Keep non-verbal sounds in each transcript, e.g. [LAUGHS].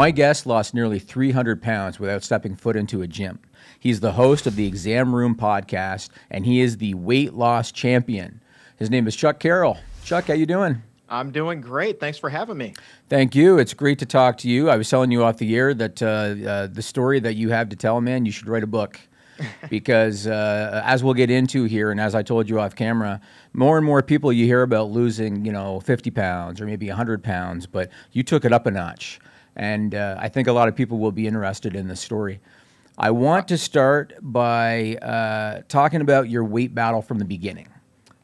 My guest lost nearly 300 pounds without stepping foot into a gym. He's the host of the Exam Room podcast, and he is the weight loss champion. His name is Chuck Carroll. Chuck, how you doing? I'm doing great. Thanks for having me. Thank you. It's great to talk to you. I was telling you off the air that uh, uh, the story that you have to tell, man, you should write a book. [LAUGHS] because uh, as we'll get into here, and as I told you off camera, more and more people you hear about losing, you know, 50 pounds or maybe 100 pounds, but you took it up a notch. And uh, I think a lot of people will be interested in this story. I want to start by uh, talking about your weight battle from the beginning.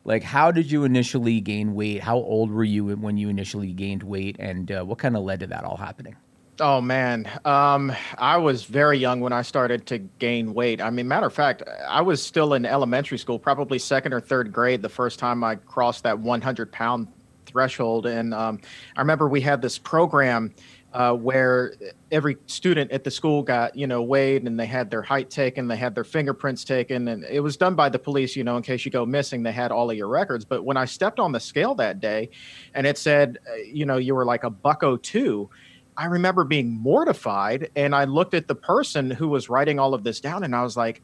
Like, how did you initially gain weight? How old were you when you initially gained weight? And uh, what kind of led to that all happening? Oh man, um, I was very young when I started to gain weight. I mean, matter of fact, I was still in elementary school, probably second or third grade, the first time I crossed that 100 pound threshold. And um, I remember we had this program uh, where every student at the school got you know weighed and they had their height taken they had their fingerprints taken and it was done by the police you know in case you go missing they had all of your records. But when i stepped on the scale that day and it said uh, you know you were like a bucko two i remember being mortified and i looked at the person who was writing all of this down and i was like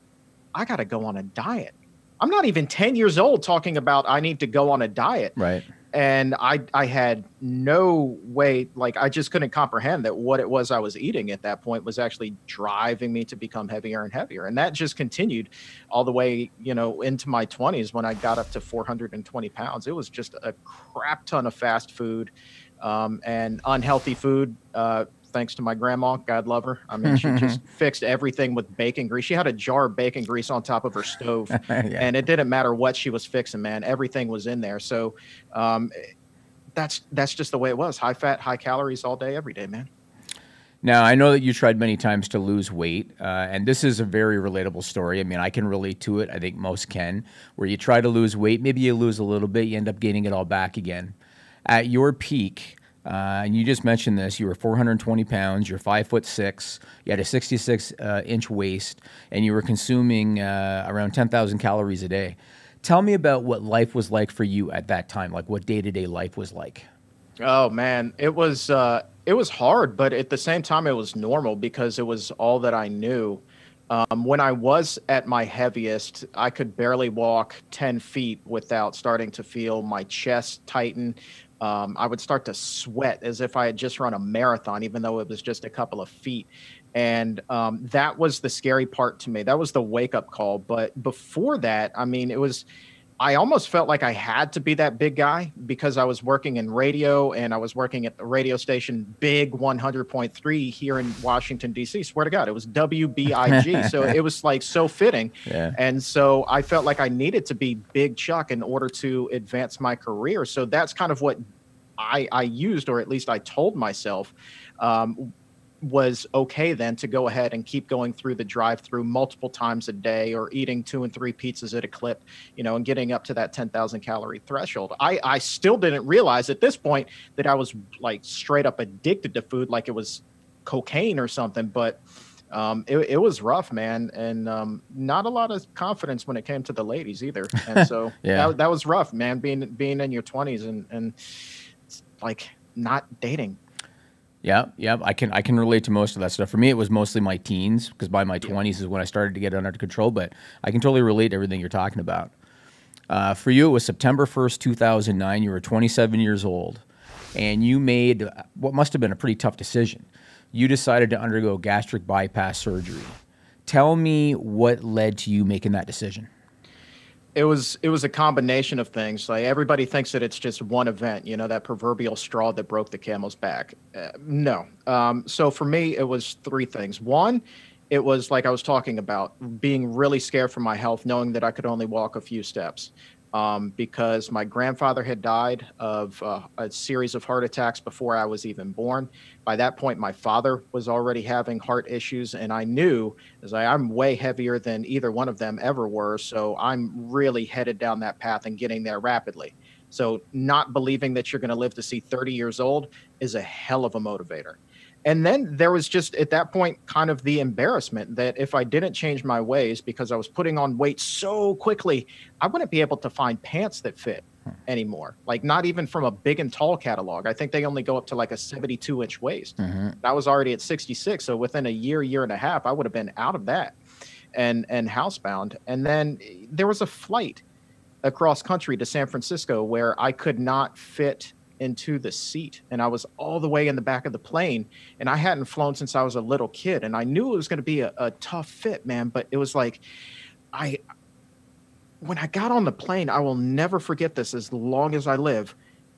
i got to go on a diet. I'm not even 10 years old talking about i need to go on a diet. Right and I I had no way like I just couldn't comprehend that what it was I was eating at that point was actually driving me to become heavier and heavier. And that just continued all the way you know into my 20s when I got up to 420 pounds. It was just a crap ton of fast food um, and unhealthy food uh, thanks to my grandma. God love her. I mean, she [LAUGHS] just fixed everything with bacon grease. She had a jar of bacon grease on top of her stove, [LAUGHS] yeah. and it didn't matter what she was fixing, man. Everything was in there. So um, that's that's just the way it was. High fat, high calories all day, every day, man. Now, I know that you tried many times to lose weight, uh, and this is a very relatable story. I mean, I can relate to it. I think most can, where you try to lose weight, maybe you lose a little bit, you end up gaining it all back again. At your peak, uh, and you just mentioned this. You were 420 pounds. You're five foot six. You had a 66 uh, inch waist, and you were consuming uh, around 10,000 calories a day. Tell me about what life was like for you at that time. Like what day to day life was like. Oh man, it was uh, it was hard, but at the same time, it was normal because it was all that I knew. Um, when I was at my heaviest, I could barely walk 10 feet without starting to feel my chest tighten, um, I would start to sweat as if I had just run a marathon, even though it was just a couple of feet. And um, that was the scary part to me. That was the wake up call. But before that, I mean, it was, I almost felt like I had to be that big guy because I was working in radio and I was working at the radio station Big 100.3 here in Washington, D.C. Swear to God, it was WBIG. [LAUGHS] so it was like so fitting. Yeah. And so I felt like I needed to be Big Chuck in order to advance my career. So that's kind of what I, I used, or at least I told myself. Um, was okay then to go ahead and keep going through the drive through multiple times a day or eating two and three pizzas at a clip, you know, and getting up to that 10,000 calorie threshold. I, I still didn't realize at this point that I was like straight up addicted to food, like it was cocaine or something. But um, it, it, was rough, man, and um, not a lot of confidence when it came to the ladies either. And so [LAUGHS] yeah. that, that was rough, man, being being in your 20s and and like not dating yeah, yeah, I can I can relate to most of that stuff. For me, it was mostly my teens because by my twenties is when I started to get under control. But I can totally relate to everything you're talking about. Uh, for you, it was September first, two thousand nine. You were 27 years old, and you made what must have been a pretty tough decision. You decided to undergo gastric bypass surgery. Tell me what led to you making that decision it was it was a combination of things. Like everybody thinks that it's just one event you know that proverbial straw that broke the camel's back. Uh, no. Um, so for me it was three things. One it was like i was talking about being really scared for my health knowing that i could only walk a few steps um, because my grandfather had died of uh, a series of heart attacks before I was even born. By that point, my father was already having heart issues, and I knew as I, I'm way heavier than either one of them ever were. So I'm really headed down that path and getting there rapidly. So not believing that you're going to live to see 30 years old is a hell of a motivator. And then there was just at that point kind of the embarrassment that if I didn't change my ways because I was putting on weight so quickly, I wouldn't be able to find pants that fit. anymore. Like not even from a big and tall catalog. I think they only go up to like a 72 inch waist. Mhm. I was already at 66, so within a year, year and a half, I would have been out of that and and housebound. And then eh, there was a flight across country to San Francisco where I could not fit into the seat and I was all the way in the back of the plane and I hadn't flown since I was a little kid and I knew it was going to be a, a tough fit man but it was like I when I got on the plane I will never forget this as long as I live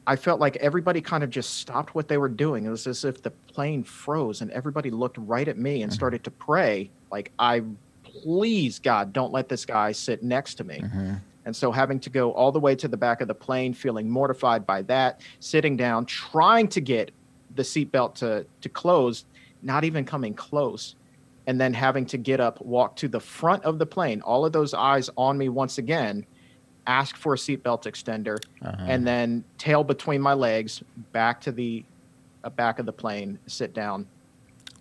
I felt like everybody kind of just stopped what they were doing. It was as if the plane froze and everybody looked right at me and started to pray like I please God don't let this guy sit next to me. Mhm. And so having to go all the way to the back of the plane, feeling mortified by that, sitting down, trying to get the seatbelt to to close, not even coming close, and then having to get up, walk to the front of the plane, all of those eyes on me once again, ask for a seatbelt extender, Uh-huh. and then tail between my legs, back to the uh, back of the plane, sit down,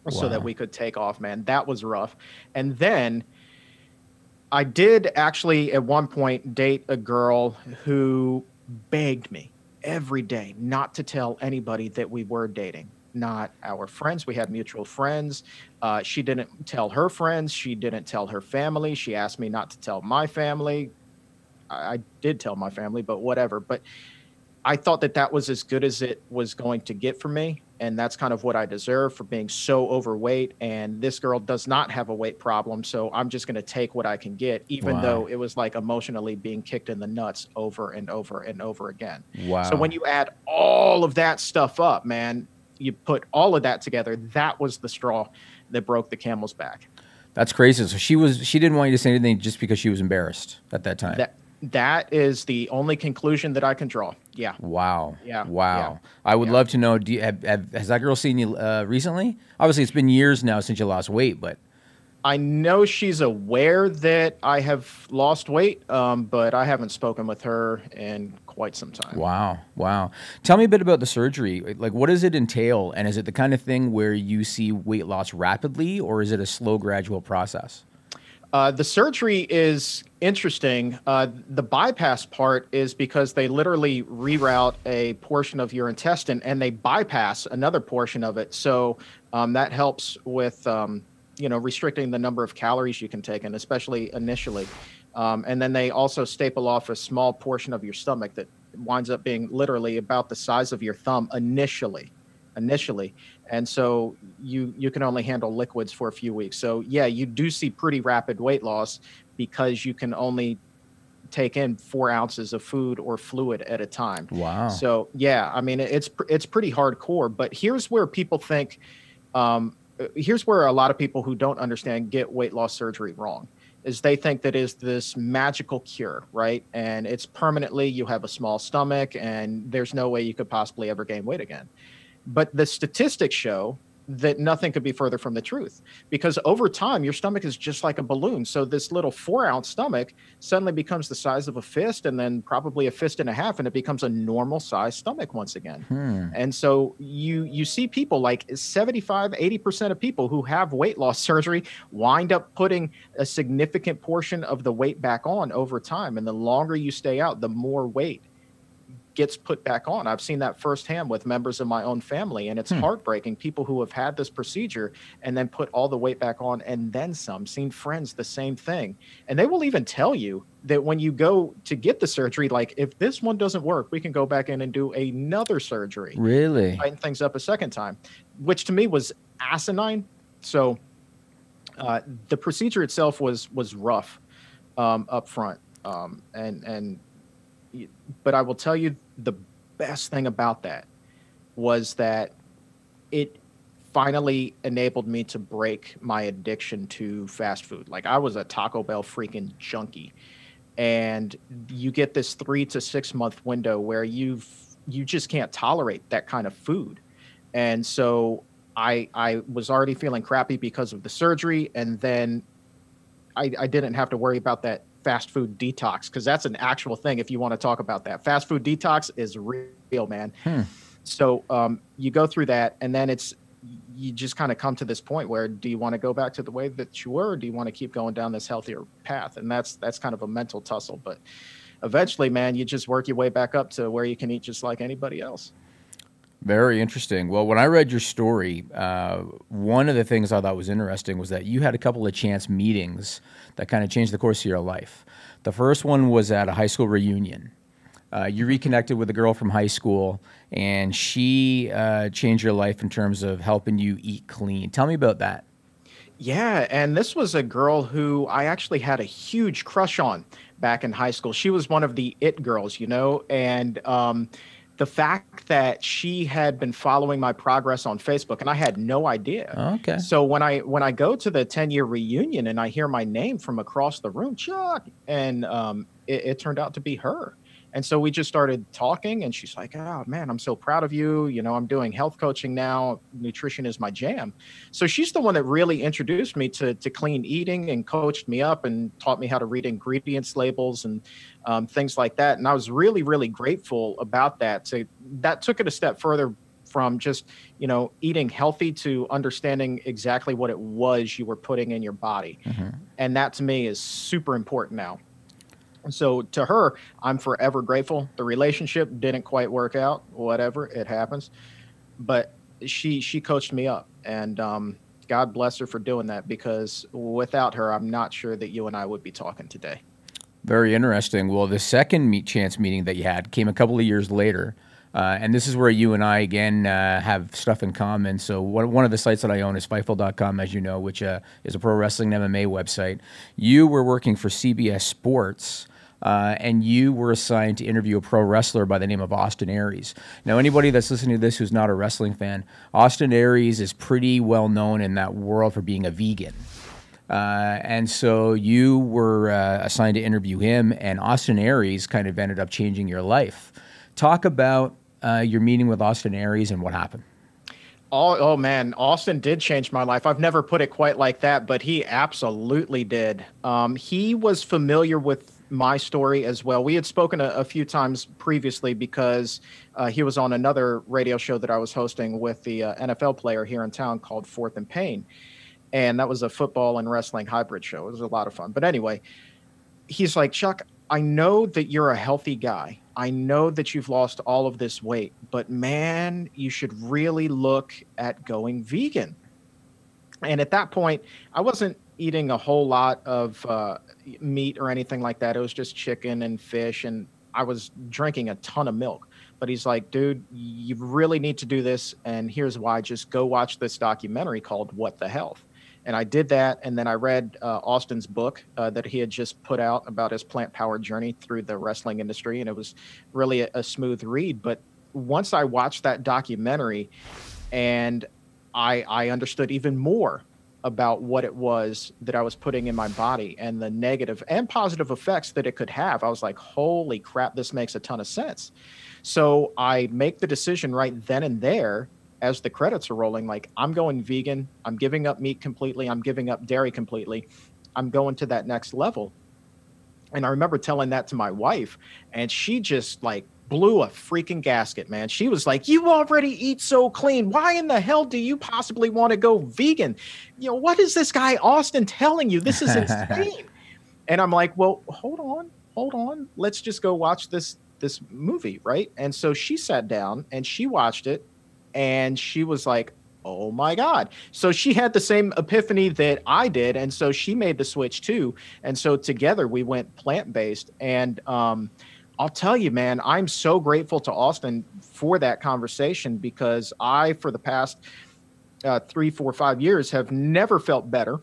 so that we could take off. Man, that was rough. And then I did actually at one point date a girl who begged me every day not to tell anybody that we were dating. Not our friends. We had mutual friends. Uh, she didn't tell her friends. She didn't tell her family. She asked me not to tell my family. I, I did tell my family, but whatever. But I thought that that was as good as it was going to get for me. And that's kind of what I deserve for being so overweight. And this girl does not have a weight problem. So I'm just going to take what I can get, even Wow. though it was like emotionally being kicked in the nuts over and over and over again. wow. So when you add all of that stuff up, man, you put all of that together, that was the straw that broke the camel's back. That's crazy. So she was she didn't want you to say anything just because she was embarrassed at that time. That that is the only conclusion that I can draw. Yeah. Wow. Yeah, Wow. yeah, I would yeah. love to know. Do you, have, have, has that girl seen you uh, recently? Obviously, it's been years now since you lost weight, but I know she's aware that I have lost weight, um, but I haven't spoken with her in quite some time. wow, wow. Tell me a bit about the surgery. Like, what does it entail, and is it the kind of thing where you see weight loss rapidly, or is it a slow, gradual process? Uh, the surgery is interesting. Uh, the bypass part is because they literally reroute a portion of your intestine and they bypass another portion of it. So um, that helps with um, you know restricting the number of calories you can take, and especially initially. Um, and then they also staple off a small portion of your stomach that winds up being literally about the size of your thumb initially initially and so you you can only handle liquids for a few weeks so yeah you do see pretty rapid weight loss because you can only take in four ounces of food or fluid at a time. Wow. so yeah i mean it's it's pretty hardcore but here's where people think um, here's where a lot of people who don't understand get weight loss surgery wrong is they think that is this magical cure right? And it's permanently you have a small stomach and there's no way you could possibly ever gain weight again. But the statistics show that nothing could be further from the truth. Because over time your stomach is just like a balloon. So this little four ounce stomach suddenly becomes the size of a fist and then probably a fist and a half and it becomes a normal size stomach once again. Hmm. and so you you see people like 75 80% of people who have weight loss [LAUGHS] surgery wind up putting a significant portion of the weight back on over time. And the longer you stay out the more weight gets put back on. I've seen that firsthand with members of my own family, and it's Hmm. heartbreaking. People who have had this procedure and then put all the weight back on and then some. Seen friends the same thing, and they will even tell you that when you go to get the surgery, like if this one doesn't work, we can go back in and do another surgery, Really? tighten things up a second time, which to me was asinine. So uh, the procedure itself was was rough um, up front, um, and and but I will tell you the best thing about that was that it finally enabled me to break my addiction to fast food. Like I was a Taco Bell freaking junkie. And you get this 3 to 6 month window where you've you just can't tolerate that kind of food. And so I I was already feeling crappy because of the surgery and then I, I didn't have to worry about that fast food detox because that's an actual thing if you want to talk about that. Fast food detox is real, man. Hmm. So um, you go through that, and then it's you just kind of come to this point where do you want to go back to the way that you were, or do you want to keep going down this healthier path? And that's that's kind of a mental tussle. But eventually, man, you just work your way back up to where you can eat just like anybody else. Very interesting. Well, when I read your story, uh, one of the things I thought was interesting was that you had a couple of chance meetings that kind of changed the course of your life. The first one was at a high school reunion. Uh, you reconnected with a girl from high school, and she uh, changed your life in terms of helping you eat clean. Tell me about that. Yeah, and this was a girl who I actually had a huge crush on back in high school. She was one of the it girls, you know, and um, the fact that she had been following my progress on Facebook and I had no idea. Okay. So when I when I go to the 10 year reunion and I hear my name from across the room, Chuck, and um, it, it turned out to be her. And so we just started talking, and she's like, Oh man, I'm so proud of you. You know, I'm doing health coaching now. Nutrition is my jam. So she's the one that really introduced me to, to clean eating and coached me up and taught me how to read ingredients labels and um, things like that. And I was really, really grateful about that. So that took it a step further from just, you know, eating healthy to understanding exactly what it was you were putting in your body. Mm-hmm. And that to me is super important now. So to her, I'm forever grateful. The relationship didn't quite work out, whatever, it happens. But she she coached me up and um, God bless her for doing that because without her, I'm not sure that you and I would be talking today. Very interesting. Well, the second meet chance meeting that you had came a couple of years later. Uh, and this is where you and I, again, uh, have stuff in common. So, one, one of the sites that I own is Fightful.com, as you know, which uh, is a pro wrestling MMA website. You were working for CBS Sports uh, and you were assigned to interview a pro wrestler by the name of Austin Aries. Now, anybody that's listening to this who's not a wrestling fan, Austin Aries is pretty well known in that world for being a vegan. Uh, and so you were uh, assigned to interview him, and Austin Aries kind of ended up changing your life. Talk about uh, your meeting with Austin Aries and what happened. Oh, oh man, Austin did change my life. I've never put it quite like that, but he absolutely did. Um, he was familiar with my story as well. We had spoken a, a few times previously because uh, he was on another radio show that I was hosting with the uh, NFL player here in town called Fourth and Pain. And that was a football and wrestling hybrid show. It was a lot of fun. But anyway, he's like, Chuck, I know that you're a healthy guy. I know that you've lost all of this weight, but man, you should really look at going vegan. And at that point, I wasn't eating a whole lot of uh, meat or anything like that. It was just chicken and fish, and I was drinking a ton of milk. But he's like, dude, you really need to do this, and here's why. Just go watch this documentary called "What the Health." And I did that, and then I read uh, Austin's book uh, that he had just put out about his plant-powered journey through the wrestling industry, and it was really a, a smooth read. But once I watched that documentary, and I, I understood even more about what it was that I was putting in my body and the negative and positive effects that it could have. I was like, holy crap, this makes a ton of sense. So I make the decision right then and there as the credits are rolling like, I'm going vegan. I'm giving up meat completely. I'm giving up dairy completely. I'm going to that next level. And I remember telling that to my wife, and she just like blew a freaking gasket, man. She was like, You already eat so clean. Why in the hell do you possibly want to go vegan? You know, what is this guy Austin telling you? This is [LAUGHS] insane. and I'm like, Well, hold on, hold on. Let's just go watch this this movie, right? And so she sat down and she watched it and she was like, oh my god so she had the same epiphany that i did and so she made the switch too and so together we went plant-based and um, I'll tell you, man, I'm so grateful to Austin for that conversation because I, for the past uh, three, four, five years, have never felt better.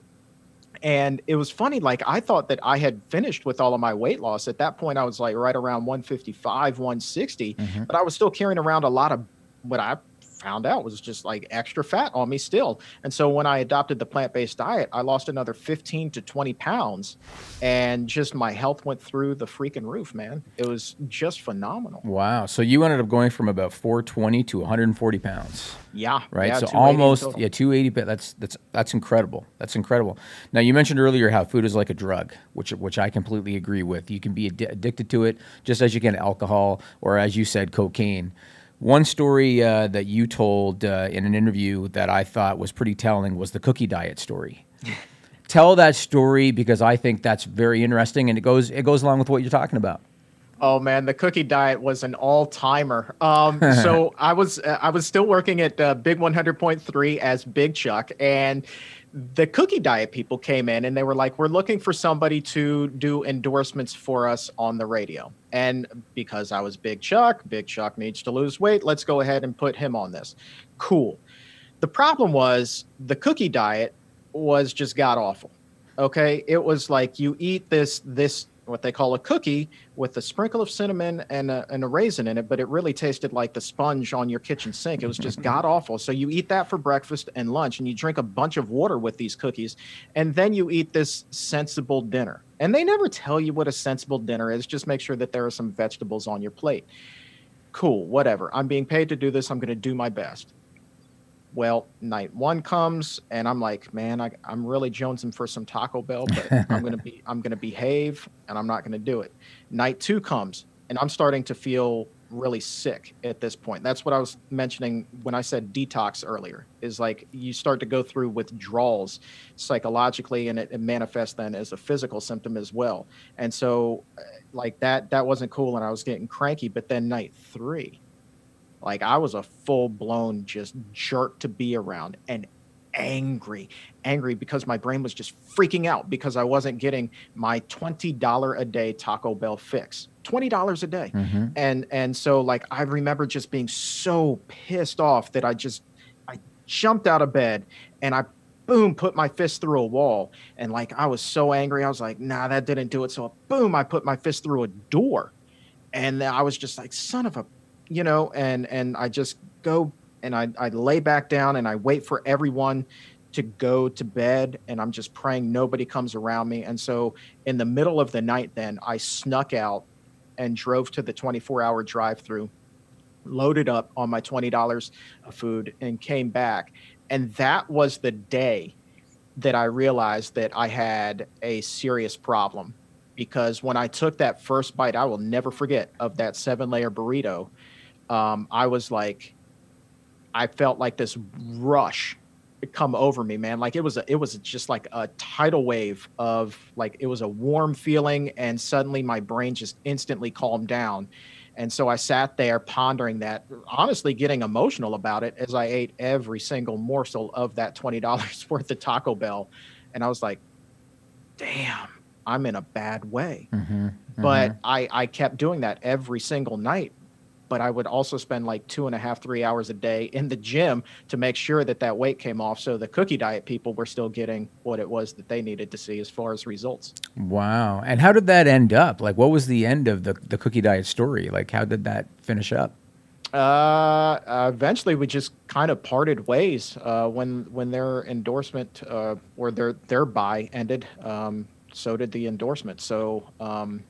And it was funny, like I thought that I had finished with all of my weight loss. At that point, I was like right around 155, 160, mm-hmm. but I was still carrying around a lot of what I found out was just like extra fat on me still. And so when I adopted the plant based diet, I lost another 15 to 20 pounds and just my health went through the freaking roof, man. It was just phenomenal. Wow. So you ended up going from about 420 to 140 pounds. Yeah. Right. Yeah, so almost, yeah, 280. But that's, that's, that's incredible. That's incredible. Now, you mentioned earlier how food is like a drug, which, which I completely agree with. You can be ad- addicted to it just as you can alcohol or, as you said, cocaine. One story uh, that you told uh, in an interview that I thought was pretty telling was the cookie diet story. [LAUGHS] Tell that story because I think that's very interesting and it goes it goes along with what you're talking about. Oh man, the cookie diet was an all timer. Um, [LAUGHS] so I was uh, I was still working at uh, Big 100.3 as Big Chuck, and the cookie diet people came in and they were like, "We're looking for somebody to do endorsements for us on the radio." And because I was Big Chuck, Big Chuck needs to lose weight. Let's go ahead and put him on this. Cool. The problem was the cookie diet was just god awful. Okay, it was like you eat this this what they call a cookie with a sprinkle of cinnamon and a, and a raisin in it, but it really tasted like the sponge on your kitchen sink. It was just [LAUGHS] god awful. So you eat that for breakfast and lunch, and you drink a bunch of water with these cookies, and then you eat this sensible dinner. And they never tell you what a sensible dinner is. Just make sure that there are some vegetables on your plate. Cool, whatever. I'm being paid to do this. I'm going to do my best well, night one comes, and I'm like, man, I, am really jonesing for some Taco Bell, but I'm gonna be, [LAUGHS] I'm gonna behave, and I'm not gonna do it. Night two comes, and I'm starting to feel really sick at this point. That's what I was mentioning when I said detox earlier. Is like you start to go through withdrawals psychologically, and it, it manifests then as a physical symptom as well. And so, uh, like that, that wasn't cool, and I was getting cranky. But then night three like I was a full blown just jerk to be around and angry, angry because my brain was just freaking out because I wasn't getting my $20 a day Taco Bell fix. $20 a day. Mm-hmm. And and so like I remember just being so pissed off that I just I jumped out of bed and I boom put my fist through a wall and like I was so angry I was like nah that didn't do it so boom I put my fist through a door and I was just like son of a you know, and and I just go and I, I lay back down and I wait for everyone to go to bed and I'm just praying nobody comes around me. And so in the middle of the night, then I snuck out and drove to the 24 hour drive through, loaded up on my $20 of food and came back. And that was the day that I realized that I had a serious problem because when I took that first bite, I will never forget of that seven layer burrito um, I was like, I felt like this rush come over me, man. Like it was a, it was just like a tidal wave of like it was a warm feeling, and suddenly my brain just instantly calmed down. And so I sat there pondering that, honestly getting emotional about it as I ate every single morsel of that twenty dollars [LAUGHS] worth of Taco Bell, and I was like, "Damn, I'm in a bad way." Mm-hmm, mm-hmm. But I I kept doing that every single night but I would also spend like two and a half, three hours a day in the gym to make sure that that weight came off. So the cookie diet people were still getting what it was that they needed to see as far as results. Wow. And how did that end up? Like, what was the end of the, the cookie diet story? Like, how did that finish up? Uh, uh, eventually we just kind of parted ways uh, when when their endorsement uh, or their their buy ended. Um, so did the endorsement. So um,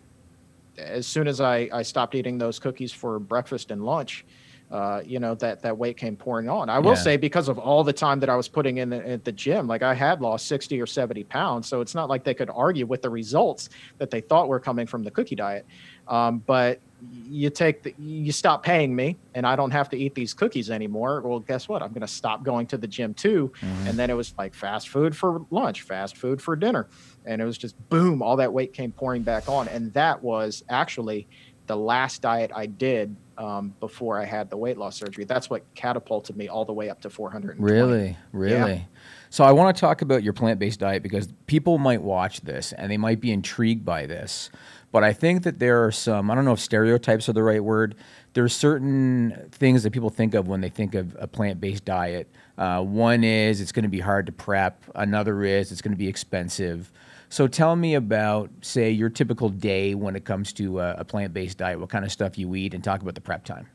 as soon as I, I stopped eating those cookies for breakfast and lunch, uh, you know that that weight came pouring on. I will yeah. say because of all the time that I was putting in the, at the gym, like I had lost sixty or seventy pounds, so it's not like they could argue with the results that they thought were coming from the cookie diet. Um, but you take the, you stop paying me and I don't have to eat these cookies anymore. Well, guess what? I'm going to stop going to the gym too. Mm-hmm. And then it was like fast food for lunch, fast food for dinner. And it was just boom, all that weight came pouring back on. And that was actually the last diet I did um, before I had the weight loss surgery. That's what catapulted me all the way up to 400. Really? Really? Yeah. So I want to talk about your plant-based diet because people might watch this and they might be intrigued by this. But I think that there are some, I don't know if stereotypes are the right word. There are certain things that people think of when they think of a plant based diet. Uh, one is it's going to be hard to prep, another is it's going to be expensive. So tell me about, say, your typical day when it comes to a, a plant based diet, what kind of stuff you eat, and talk about the prep time.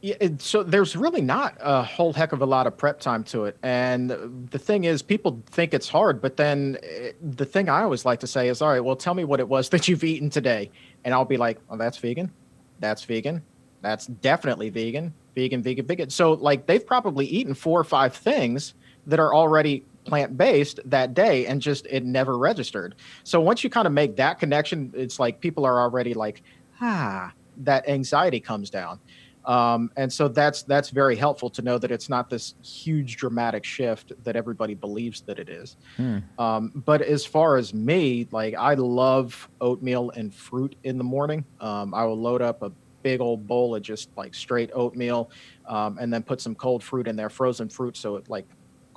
Yeah, so there's really not a whole heck of a lot of prep time to it. And the thing is, people think it's hard, but then eh, the thing I always like to say is, all right, well, tell me what it was [LAUGHS] that you've eaten today. And I'll be like, oh, that's vegan. That's vegan. That's definitely vegan. Vegan, vegan, vegan. So, like, they've probably eaten four or five things that are already plant based that day and just it never registered. So, once you kind of make that connection, it's like people are already like, ah, that anxiety comes down. Um, and so that's that's very helpful to know that it's not this huge dramatic shift that everybody believes that it is. Hmm. Um, but as far as me, like I love oatmeal and fruit in the morning. Um, I will load up a big old bowl of just like straight oatmeal, um, and then put some cold fruit in there, frozen fruit, so it like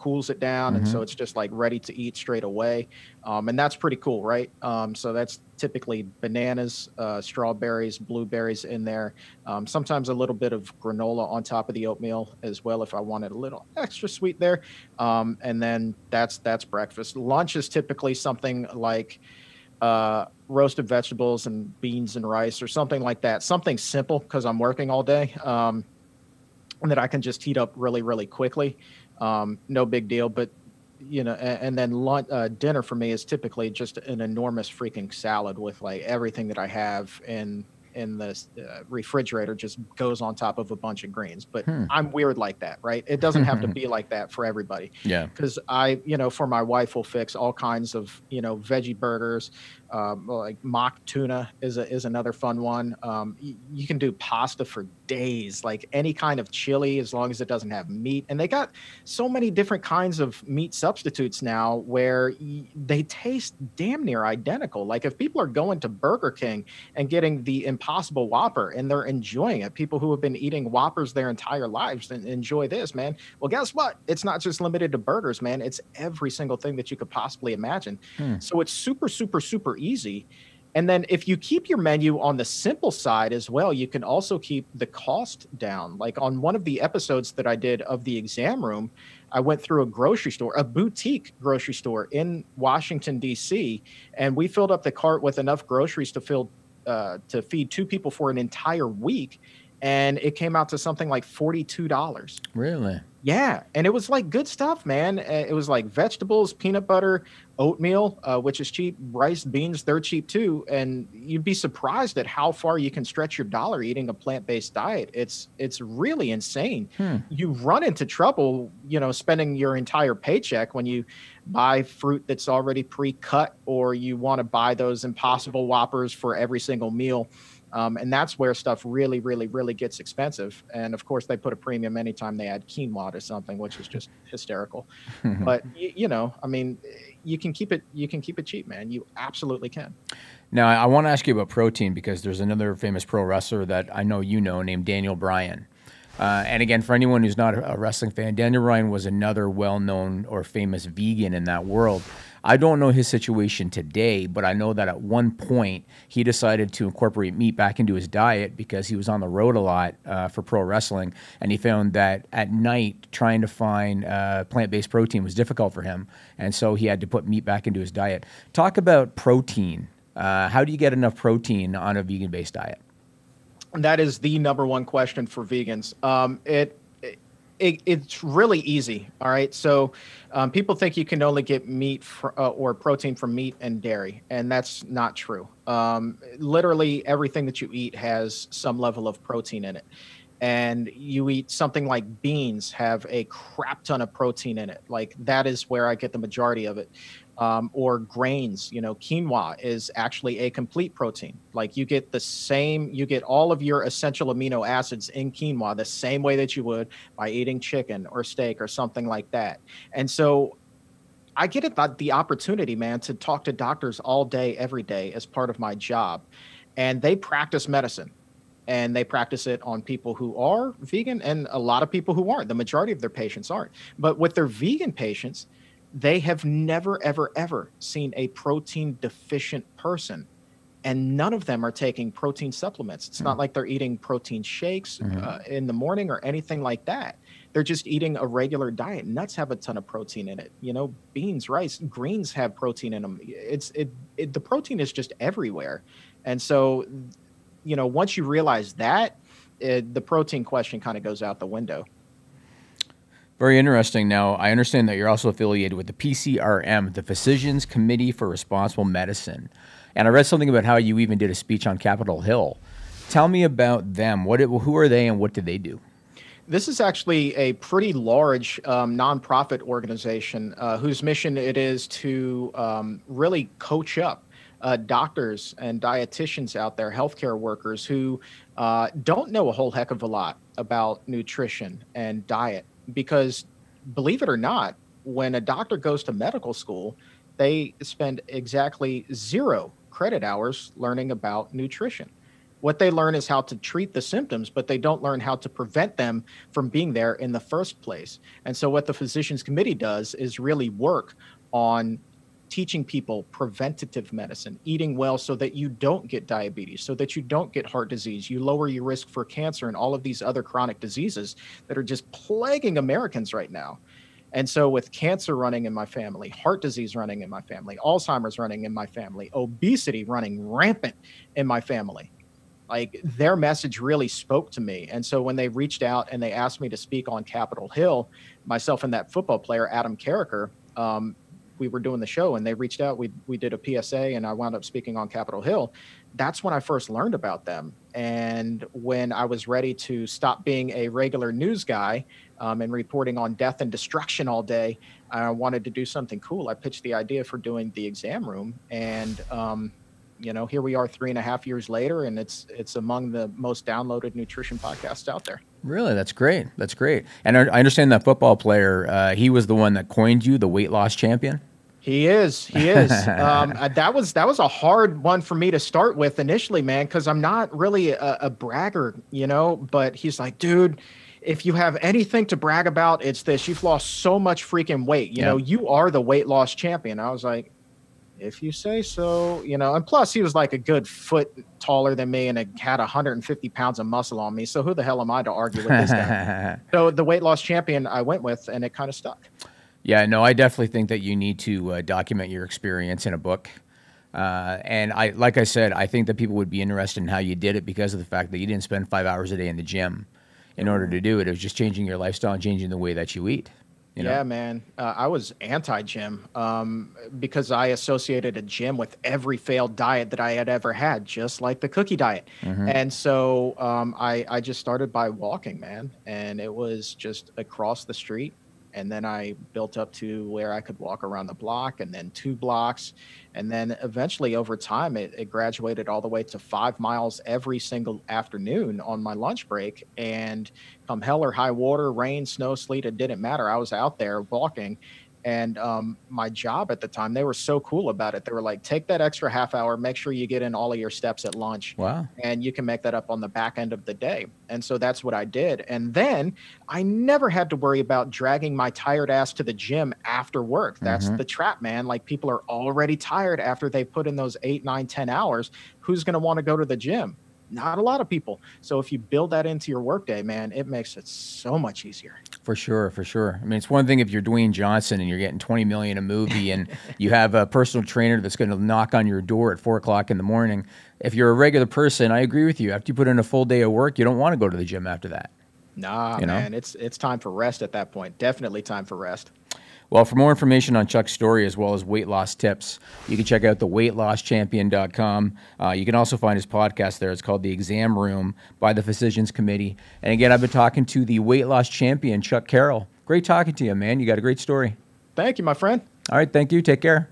cools it down, mm-hmm. and so mm-hmm. it's just like ready to eat straight away. Um, and that's pretty cool, right? Um, so that's typically bananas, uh, strawberries, blueberries in there. Um, sometimes a little bit of granola on top of the oatmeal as well, if I wanted a little extra sweet there. Um, and then that's that's breakfast. Lunch is typically something like uh, roasted vegetables and beans and rice or something like that. Something simple because I'm working all day. Um, and that I can just heat up really, really quickly. Um, no big deal, but you know, and, and then lunch, uh, dinner for me is typically just an enormous freaking salad with like everything that I have and in the uh, refrigerator just goes on top of a bunch of greens. But hmm. I'm weird like that, right? It doesn't have to [LAUGHS] be like that for everybody. Yeah. Because I, you know, for my wife, will fix all kinds of, you know, veggie burgers. Um, like mock tuna is a, is another fun one. Um, y- you can do pasta for days, like any kind of chili, as long as it doesn't have meat. And they got so many different kinds of meat substitutes now where y- they taste damn near identical. Like if people are going to Burger King and getting the Impossible Whopper and they're enjoying it, people who have been eating Whoppers their entire lives and enjoy this, man. Well, guess what? It's not just limited to burgers, man. It's every single thing that you could possibly imagine. Hmm. So it's super, super, super easy. And then if you keep your menu on the simple side as well, you can also keep the cost down. Like on one of the episodes that I did of the exam room, I went through a grocery store, a boutique grocery store in Washington D.C., and we filled up the cart with enough groceries to fill uh, to feed two people for an entire week, and it came out to something like forty two dollars. Really? Yeah, and it was like good stuff, man. Uh, it was like vegetables, peanut butter, oatmeal, uh, which is cheap, rice, beans, they're cheap too. And you'd be surprised at how far you can stretch your dollar eating a plant-based diet. It's it's really insane. Hmm. You run into trouble, you know, spending your entire paycheck when you buy fruit that's already pre-cut or you want to buy those impossible whoppers for every single meal um, and that's where stuff really, really, really gets expensive. And of course, they put a premium anytime they add quinoa to something, which is just [LAUGHS] hysterical. [LAUGHS] but you, you know, I mean, you can keep it. You can keep it cheap, man. You absolutely can. Now, I want to ask you about protein because there's another famous pro wrestler that I know you know named Daniel Bryan. Uh, and again, for anyone who's not a wrestling fan, Daniel Bryan was another well known or famous vegan in that world. I don't know his situation today, but I know that at one point he decided to incorporate meat back into his diet because he was on the road a lot uh, for pro wrestling, and he found that at night trying to find uh, plant-based protein was difficult for him, and so he had to put meat back into his diet. Talk about protein. Uh, how do you get enough protein on a vegan-based diet? That is the number one question for vegans. Um, it it, it's really easy. All right. So um, people think you can only get meat for, uh, or protein from meat and dairy, and that's not true. Um, literally, everything that you eat has some level of protein in it. And you eat something like beans have a crap ton of protein in it. Like that is where I get the majority of it um, or grains. You know, quinoa is actually a complete protein. Like you get the same, you get all of your essential amino acids in quinoa the same way that you would by eating chicken or steak or something like that. And so I get it, the opportunity, man, to talk to doctors all day, every day as part of my job. And they practice medicine and they practice it on people who are vegan and a lot of people who aren't. The majority of their patients aren't. But with their vegan patients, they have never, ever, ever seen a protein deficient person. And none of them are taking protein supplements. It's mm-hmm. not like they're eating protein shakes mm-hmm. uh, in the morning or anything like that. They're just eating a regular diet. Nuts have a ton of protein in it. You know, beans, rice, greens have protein in them. It's it, it the protein is just everywhere. And so, you know, once you realize that, it, the protein question kind of goes out the window. Very interesting. Now, I understand that you're also affiliated with the PCRM, the Physicians Committee for Responsible Medicine. And I read something about how you even did a speech on Capitol Hill. Tell me about them. What, who are they and what do they do? This is actually a pretty large um, nonprofit organization uh, whose mission it is to um, really coach up uh, doctors and dietitians out there, healthcare workers who uh, don't know a whole heck of a lot about nutrition and diet. Because believe it or not, when a doctor goes to medical school, they spend exactly zero credit hours learning about nutrition. What they learn is how to treat the symptoms, but they don't learn how to prevent them from being there in the first place. And so, what the physicians committee does is really work on teaching people preventative medicine, eating well so that you don't get diabetes, so that you don't get heart disease, you lower your risk for cancer and all of these other chronic diseases that are just plaguing Americans right now. And so, with cancer running in my family, heart disease running in my family, Alzheimer's running in my family, obesity running rampant in my family, like their message really spoke to me. And so when they reached out and they asked me to speak on Capitol Hill, myself and that football player, Adam Carriker, um, we were doing the show and they reached out. We, we did a PSA and I wound up speaking on Capitol Hill. That's when I first learned about them. And when I was ready to stop being a regular news guy um, and reporting on death and destruction all day, I wanted to do something cool. I pitched the idea for doing the exam room. And um, you know, here we are three and a half years later, and it's it's among the most downloaded nutrition podcasts out there. Really, that's great. That's great. And I understand that football player. Uh, he was the one that coined you the weight loss champion. He is. He is. [LAUGHS] um, uh, that was that was a hard one for me to start with initially, man, because I'm not really a, a bragger, you know. But he's like, dude, if you have anything to brag about, it's this. You've lost so much freaking weight. You yep. know, you are the weight loss champion. I was like, if you say so, you know. And plus, he was like a good foot taller than me and had 150 pounds of muscle on me. So who the hell am I to argue with this guy? [LAUGHS] so the weight loss champion I went with, and it kind of stuck. Yeah, no, I definitely think that you need to uh, document your experience in a book. Uh, and I, like I said, I think that people would be interested in how you did it because of the fact that you didn't spend five hours a day in the gym in order to do it. It was just changing your lifestyle and changing the way that you eat. You know? Yeah, man. Uh, I was anti gym um, because I associated a gym with every failed diet that I had ever had, just like the cookie diet. Mm-hmm. And so um, I, I just started by walking, man. And it was just across the street and then I built up to where I could walk around the block and then two blocks. And then eventually over time, it, it, graduated all the way to five miles every single afternoon on my lunch break. And come hell or high water, rain, snow, sleet, it didn't matter. I was out there walking and um, my job at the time they were so cool about it. They were like take that extra half hour make sure you get in all of your steps at lunch wow. and you can make that up on the back end of the day. And so that's what i did. And then i never had to worry about dragging my tired ass to the gym after work. That's mm-hmm. the trap man. Like people are already tired after they put in those eight nine ten hours. Who's going to want to go to the gym not a lot of people. So if you build that into your workday, man, it makes it so much easier. For sure, for sure. I mean, it's one thing if you're Dwayne Johnson and you're getting 20 million a movie, and [LAUGHS] you have a personal trainer that's going to knock on your door at four o'clock in the morning. If you're a regular person, I agree with you. After you put in a full day of work, you don't want to go to the gym after that. Nah, you know? man, it's it's time for rest at that point. Definitely time for rest. Well, for more information on Chuck's story as well as weight loss tips, you can check out the weightLossChampion.com. Uh, you can also find his podcast there. It's called The Exam Room by the Physicians Committee. And again, I've been talking to the weight loss champion, Chuck Carroll. Great talking to you, man. You got a great story. Thank you, my friend. All right. Thank you. Take care.